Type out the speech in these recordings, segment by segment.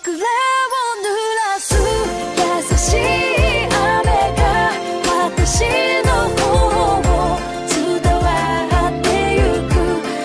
桜を濡らす。優しい雨が私の頬を伝わってゆく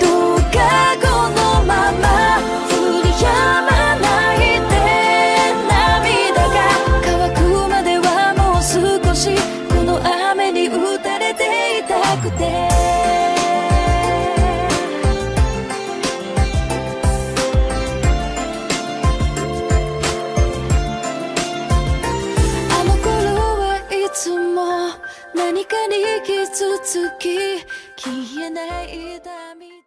どうかこのまま降りやまないで。涙が乾くまではもう少し。この雨に打たれていたくて。何かに傷つき消えない痛み